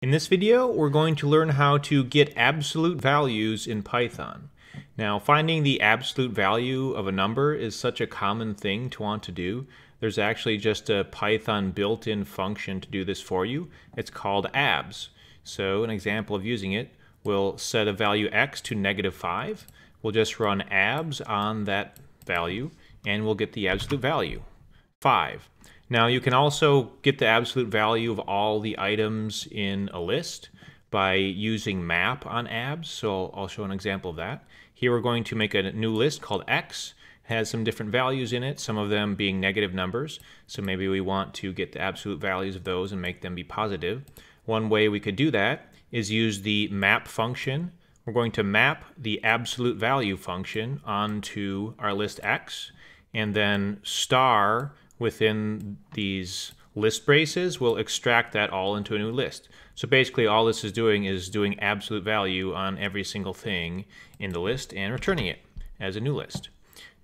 In this video, we're going to learn how to get absolute values in Python. Now, finding the absolute value of a number is such a common thing to want to do. There's actually just a Python built-in function to do this for you. It's called abs. So an example of using it, we'll set a value x to negative 5. We'll just run abs on that value, and we'll get the absolute value, 5. Now you can also get the absolute value of all the items in a list by using map on abs. So I'll show an example of that. Here we're going to make a new list called x. Has some different values in it, some of them being negative numbers. So maybe we want to get the absolute values of those and make them be positive. One way we could do that is use the map function. We're going to map the absolute value function onto our list x and then star within these list braces will extract that all into a new list. So basically all this is doing is doing absolute value on every single thing in the list and returning it as a new list.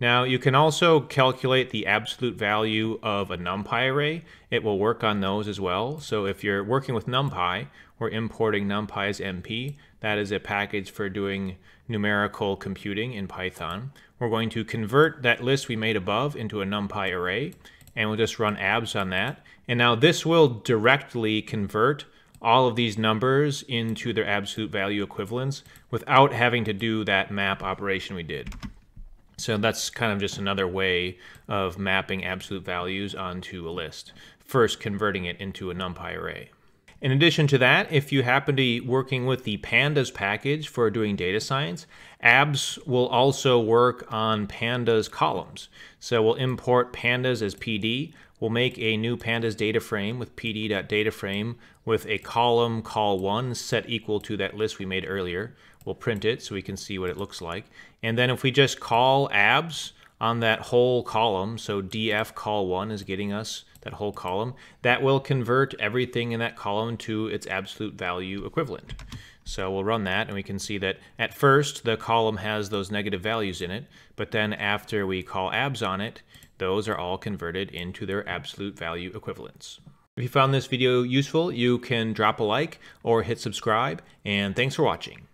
Now you can also calculate the absolute value of a NumPy array. It will work on those as well. So if you're working with NumPy, we're importing NumPy as NP. That is a package for doing numerical computing in Python. We're going to convert that list we made above into a NumPy array and we'll just run abs on that. And now this will directly convert all of these numbers into their absolute value equivalents without having to do that map operation we did. So that's kind of just another way of mapping absolute values onto a list. First, converting it into a NumPy array. In addition to that, if you happen to be working with the pandas package for doing data science, abs will also work on pandas columns. So we'll import pandas as PD. We'll make a new pandas data frame with pd.dataframe with a column col1 set equal to that list we made earlier. We'll print it so we can see what it looks like. And then if we just call abs on that whole column, so df col 1 is getting us that whole column, that will convert everything in that column to its absolute value equivalent. So we'll run that and we can see that at first the column has those negative values in it, but then after we call abs on it, those are all converted into their absolute value equivalents. If you found this video useful, you can drop a like or hit subscribe, and thanks for watching.